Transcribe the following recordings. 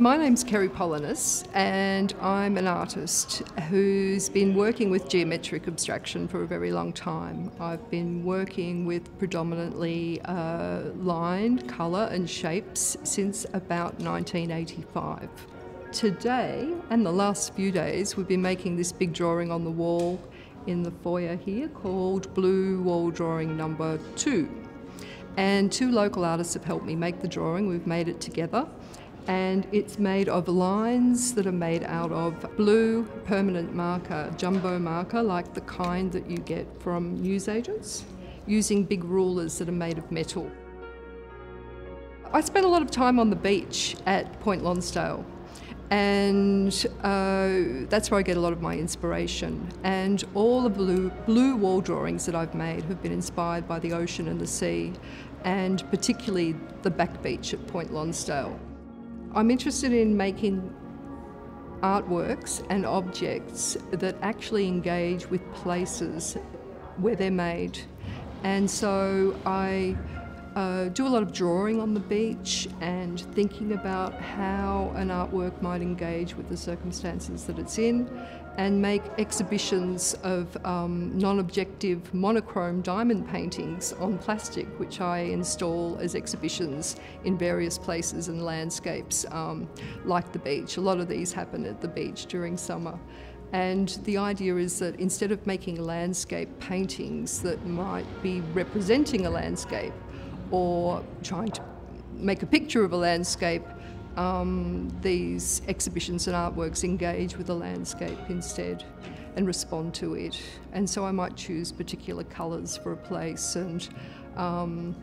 My name's Kerrie Poliness, and I'm an artist who's been working with geometric abstraction for a very long time. I've been working with predominantly uh, line, colour, and shapes since about 1985. Today, and the last few days, we've been making this big drawing on the wall in the foyer here called Blue Wall Drawing Number Two. And two local artists have helped me make the drawing. We've made it together and it's made of lines that are made out of blue permanent marker, jumbo marker, like the kind that you get from newsagents, using big rulers that are made of metal. I spent a lot of time on the beach at Point Lonsdale and uh, that's where I get a lot of my inspiration. And all the blue, blue wall drawings that I've made have been inspired by the ocean and the sea, and particularly the back beach at Point Lonsdale. I'm interested in making artworks and objects that actually engage with places where they're made. And so I uh, do a lot of drawing on the beach and thinking about how an artwork might engage with the circumstances that it's in and make exhibitions of um, non-objective monochrome diamond paintings on plastic which I install as exhibitions in various places and landscapes um, like the beach. A lot of these happen at the beach during summer. And the idea is that instead of making landscape paintings that might be representing a landscape, or trying to make a picture of a landscape, um, these exhibitions and artworks engage with the landscape instead and respond to it. And so I might choose particular colours for a place and um,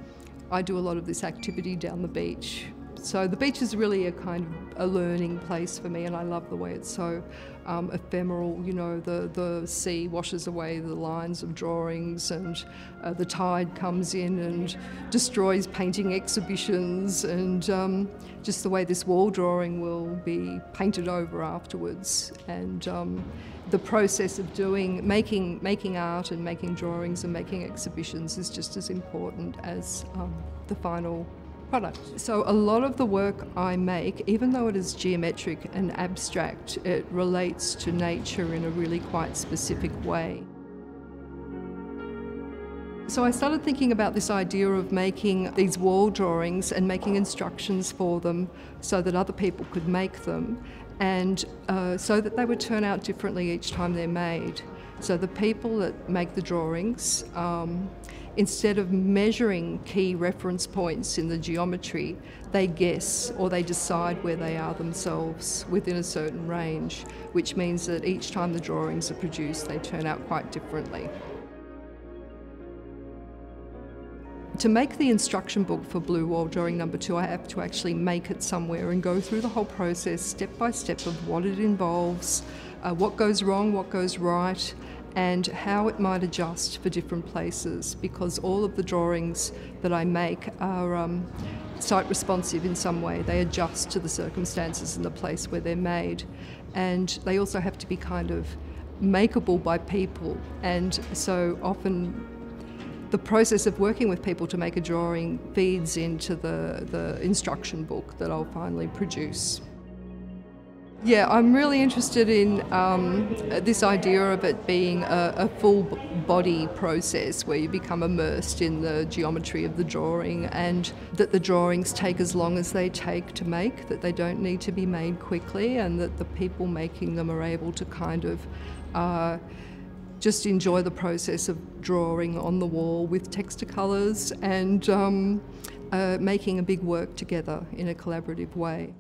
I do a lot of this activity down the beach so the beach is really a kind of a learning place for me, and I love the way it's so um, ephemeral. You know, the the sea washes away the lines of drawings, and uh, the tide comes in and destroys painting exhibitions, and um, just the way this wall drawing will be painted over afterwards, and um, the process of doing making making art and making drawings and making exhibitions is just as important as um, the final product. So a lot of the work I make, even though it is geometric and abstract, it relates to nature in a really quite specific way. So I started thinking about this idea of making these wall drawings and making instructions for them so that other people could make them and uh, so that they would turn out differently each time they're made. So the people that make the drawings, um, instead of measuring key reference points in the geometry, they guess or they decide where they are themselves within a certain range, which means that each time the drawings are produced, they turn out quite differently. To make the instruction book for Blue Wall Drawing Number Two, I have to actually make it somewhere and go through the whole process step by step of what it involves, uh, what goes wrong, what goes right, and how it might adjust for different places because all of the drawings that I make are um, site responsive in some way. They adjust to the circumstances and the place where they're made. And they also have to be kind of makeable by people. And so often the process of working with people to make a drawing feeds into the, the instruction book that I'll finally produce. Yeah, I'm really interested in um, this idea of it being a, a, full body process where you become immersed in the geometry of the drawing and that the drawings take as long as they take to make, that they don't need to be made quickly, and that the people making them are able to kind of uh, just enjoy the process of drawing on the wall with Texticolours and um, uh, making a big work together in a collaborative way.